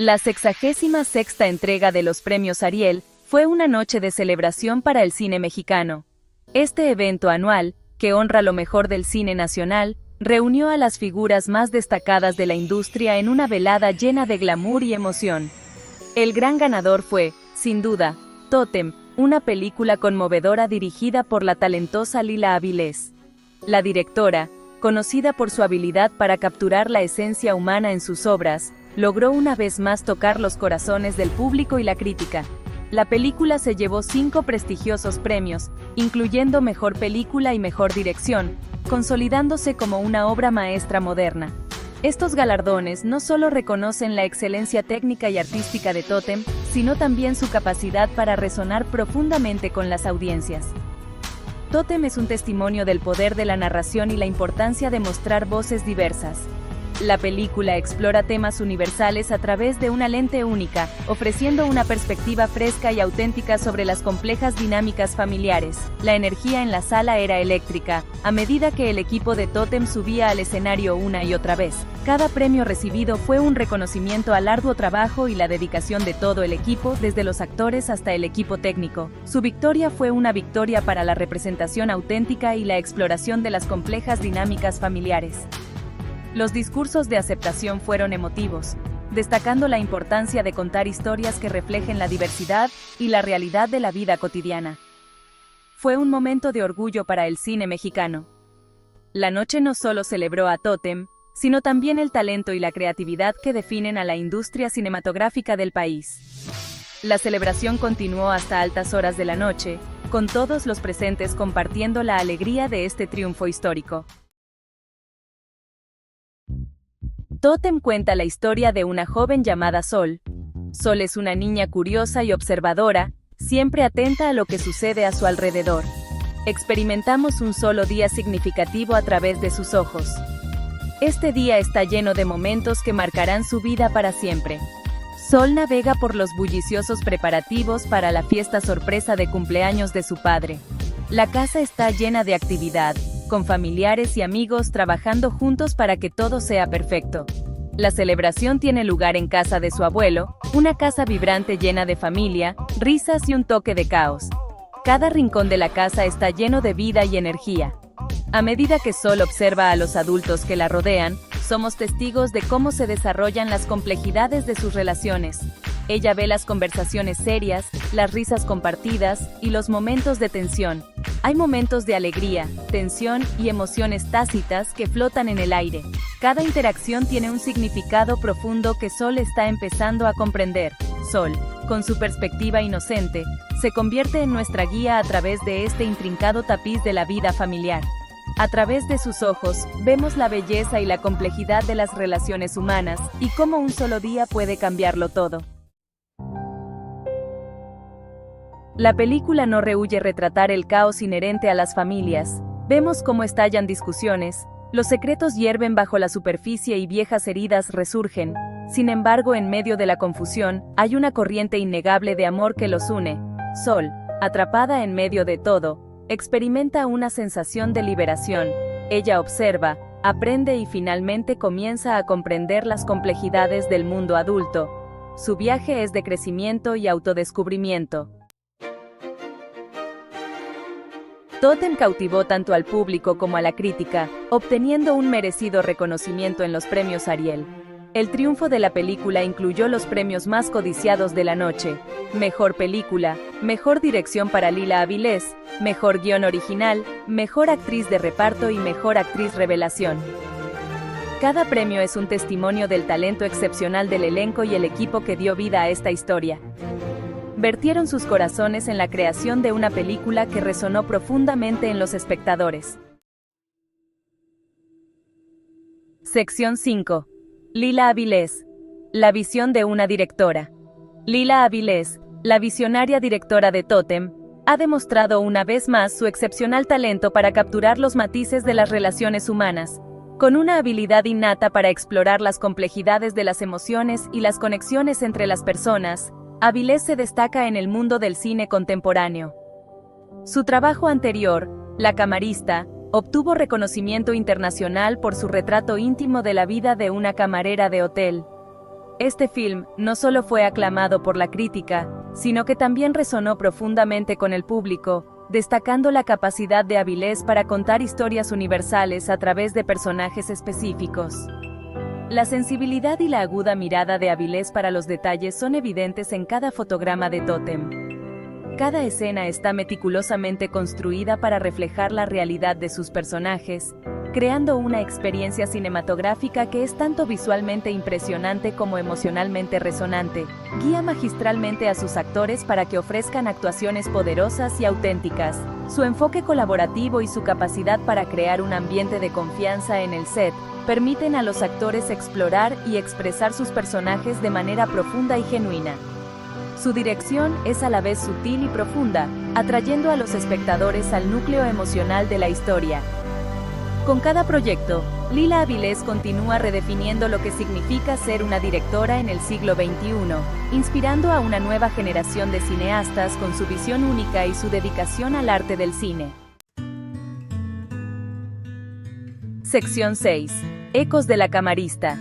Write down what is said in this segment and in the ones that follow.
La sexagésima sexta entrega de los premios Ariel fue una noche de celebración para el cine mexicano. Este evento anual, que honra lo mejor del cine nacional, reunió a las figuras más destacadas de la industria en una velada llena de glamour y emoción. El gran ganador fue, sin duda, Totem, una película conmovedora dirigida por la talentosa Lila Avilés. La directora, conocida por su habilidad para capturar la esencia humana en sus obras, logró una vez más tocar los corazones del público y la crítica. La película se llevó cinco prestigiosos premios, incluyendo Mejor Película y Mejor Dirección, consolidándose como una obra maestra moderna. Estos galardones no solo reconocen la excelencia técnica y artística de Totem, sino también su capacidad para resonar profundamente con las audiencias. Totem es un testimonio del poder de la narración y la importancia de mostrar voces diversas. La película explora temas universales a través de una lente única, ofreciendo una perspectiva fresca y auténtica sobre las complejas dinámicas familiares. La energía en la sala era eléctrica, a medida que el equipo de Totem subía al escenario una y otra vez. Cada premio recibido fue un reconocimiento al arduo trabajo y la dedicación de todo el equipo, desde los actores hasta el equipo técnico. Su victoria fue una victoria para la representación auténtica y la exploración de las complejas dinámicas familiares. Los discursos de aceptación fueron emotivos, destacando la importancia de contar historias que reflejen la diversidad y la realidad de la vida cotidiana. Fue un momento de orgullo para el cine mexicano. La noche no solo celebró a Totem, sino también el talento y la creatividad que definen a la industria cinematográfica del país. La celebración continuó hasta altas horas de la noche, con todos los presentes compartiendo la alegría de este triunfo histórico. Totem cuenta la historia de una joven llamada Sol. Sol es una niña curiosa y observadora, siempre atenta a lo que sucede a su alrededor. Experimentamos un solo día significativo a través de sus ojos. Este día está lleno de momentos que marcarán su vida para siempre. Sol navega por los bulliciosos preparativos para la fiesta sorpresa de cumpleaños de su padre. La casa está llena de actividad, con familiares y amigos trabajando juntos para que todo sea perfecto. La celebración tiene lugar en casa de su abuelo, una casa vibrante llena de familia, risas y un toque de caos. Cada rincón de la casa está lleno de vida y energía. A medida que Sol observa a los adultos que la rodean, somos testigos de cómo se desarrollan las complejidades de sus relaciones. Ella ve las conversaciones serias, las risas compartidas y los momentos de tensión, hay momentos de alegría, tensión y emociones tácitas que flotan en el aire. Cada interacción tiene un significado profundo que Sol está empezando a comprender. Sol, con su perspectiva inocente, se convierte en nuestra guía a través de este intrincado tapiz de la vida familiar. A través de sus ojos, vemos la belleza y la complejidad de las relaciones humanas, y cómo un solo día puede cambiarlo todo. La película no rehuye retratar el caos inherente a las familias. Vemos cómo estallan discusiones, los secretos hierven bajo la superficie y viejas heridas resurgen. Sin embargo, en medio de la confusión, hay una corriente innegable de amor que los une. Sol, atrapada en medio de todo, experimenta una sensación de liberación. Ella observa, aprende y finalmente comienza a comprender las complejidades del mundo adulto. Su viaje es de crecimiento y autodescubrimiento. Totem cautivó tanto al público como a la crítica, obteniendo un merecido reconocimiento en los premios Ariel. El triunfo de la película incluyó los premios más codiciados de la noche, Mejor Película, Mejor Dirección para Lila Avilés, Mejor Guión Original, Mejor Actriz de Reparto y Mejor Actriz Revelación. Cada premio es un testimonio del talento excepcional del elenco y el equipo que dio vida a esta historia vertieron sus corazones en la creación de una película que resonó profundamente en los espectadores. Sección 5. Lila Avilés. La visión de una directora. Lila Avilés, la visionaria directora de Totem, ha demostrado una vez más su excepcional talento para capturar los matices de las relaciones humanas, con una habilidad innata para explorar las complejidades de las emociones y las conexiones entre las personas, Avilés se destaca en el mundo del cine contemporáneo. Su trabajo anterior, La camarista, obtuvo reconocimiento internacional por su retrato íntimo de la vida de una camarera de hotel. Este film no solo fue aclamado por la crítica, sino que también resonó profundamente con el público, destacando la capacidad de Avilés para contar historias universales a través de personajes específicos. La sensibilidad y la aguda mirada de Avilés para los detalles son evidentes en cada fotograma de Totem. Cada escena está meticulosamente construida para reflejar la realidad de sus personajes, creando una experiencia cinematográfica que es tanto visualmente impresionante como emocionalmente resonante. Guía magistralmente a sus actores para que ofrezcan actuaciones poderosas y auténticas. Su enfoque colaborativo y su capacidad para crear un ambiente de confianza en el set permiten a los actores explorar y expresar sus personajes de manera profunda y genuina. Su dirección es a la vez sutil y profunda, atrayendo a los espectadores al núcleo emocional de la historia. Con cada proyecto, Lila Avilés continúa redefiniendo lo que significa ser una directora en el siglo XXI, inspirando a una nueva generación de cineastas con su visión única y su dedicación al arte del cine. Sección 6. Ecos de la camarista.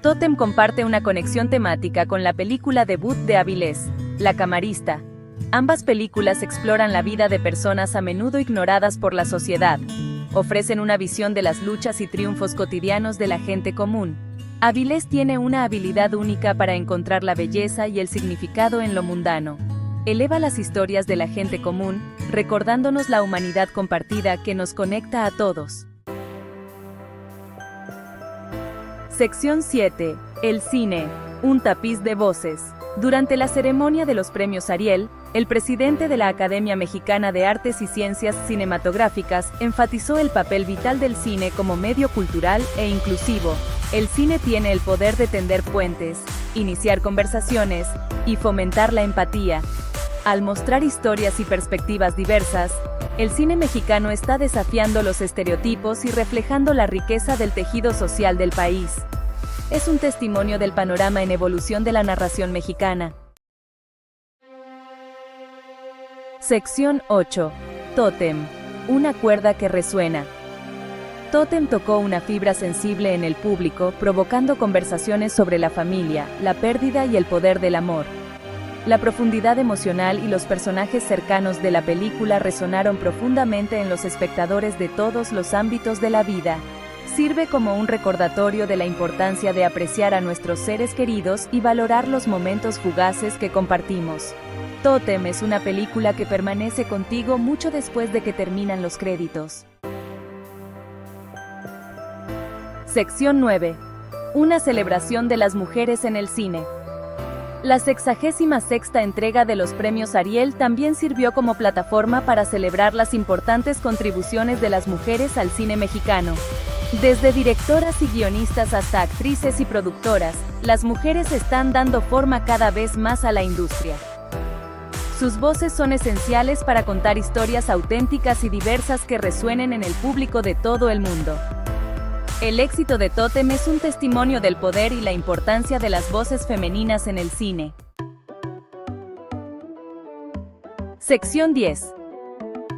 Totem comparte una conexión temática con la película debut de Avilés, La camarista. Ambas películas exploran la vida de personas a menudo ignoradas por la sociedad, ofrecen una visión de las luchas y triunfos cotidianos de la gente común. Avilés tiene una habilidad única para encontrar la belleza y el significado en lo mundano. Eleva las historias de la gente común, recordándonos la humanidad compartida que nos conecta a todos. Sección 7. El cine. Un tapiz de voces. Durante la ceremonia de los premios Ariel, el presidente de la Academia Mexicana de Artes y Ciencias Cinematográficas enfatizó el papel vital del cine como medio cultural e inclusivo. El cine tiene el poder de tender puentes, iniciar conversaciones y fomentar la empatía. Al mostrar historias y perspectivas diversas, el cine mexicano está desafiando los estereotipos y reflejando la riqueza del tejido social del país. Es un testimonio del panorama en evolución de la narración mexicana. Sección 8. Totem. Una cuerda que resuena. Totem tocó una fibra sensible en el público, provocando conversaciones sobre la familia, la pérdida y el poder del amor. La profundidad emocional y los personajes cercanos de la película resonaron profundamente en los espectadores de todos los ámbitos de la vida. Sirve como un recordatorio de la importancia de apreciar a nuestros seres queridos y valorar los momentos fugaces que compartimos. Totem es una película que permanece contigo mucho después de que terminan los créditos. Sección 9. Una celebración de las mujeres en el cine. La 66 sexta entrega de los premios Ariel también sirvió como plataforma para celebrar las importantes contribuciones de las mujeres al cine mexicano. Desde directoras y guionistas hasta actrices y productoras, las mujeres están dando forma cada vez más a la industria. Sus voces son esenciales para contar historias auténticas y diversas que resuenen en el público de todo el mundo. El éxito de Totem es un testimonio del poder y la importancia de las voces femeninas en el cine. Sección 10.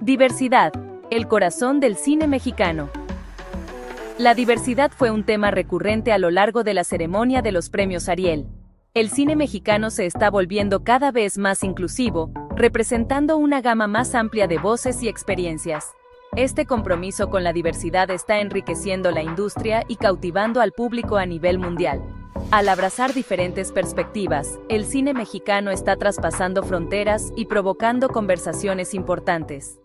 Diversidad, el corazón del cine mexicano. La diversidad fue un tema recurrente a lo largo de la ceremonia de los premios Ariel. El cine mexicano se está volviendo cada vez más inclusivo, representando una gama más amplia de voces y experiencias. Este compromiso con la diversidad está enriqueciendo la industria y cautivando al público a nivel mundial. Al abrazar diferentes perspectivas, el cine mexicano está traspasando fronteras y provocando conversaciones importantes.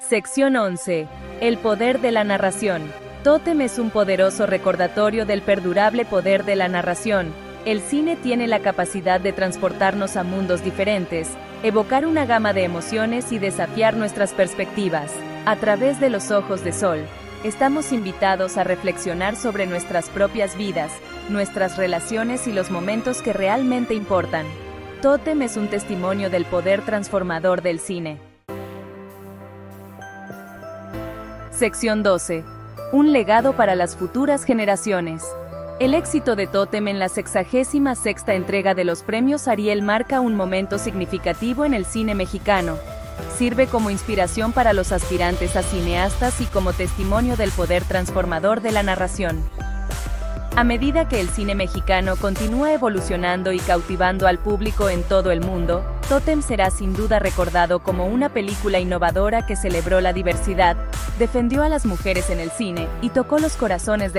Sección 11. El poder de la narración. Totem es un poderoso recordatorio del perdurable poder de la narración. El cine tiene la capacidad de transportarnos a mundos diferentes, evocar una gama de emociones y desafiar nuestras perspectivas. A través de los ojos de Sol, estamos invitados a reflexionar sobre nuestras propias vidas, nuestras relaciones y los momentos que realmente importan. Totem es un testimonio del poder transformador del cine. Sección 12 un legado para las futuras generaciones. El éxito de Totem en la 66 sexta entrega de los premios Ariel marca un momento significativo en el cine mexicano. Sirve como inspiración para los aspirantes a cineastas y como testimonio del poder transformador de la narración. A medida que el cine mexicano continúa evolucionando y cautivando al público en todo el mundo, Totem será sin duda recordado como una película innovadora que celebró la diversidad, defendió a las mujeres en el cine y tocó los corazones de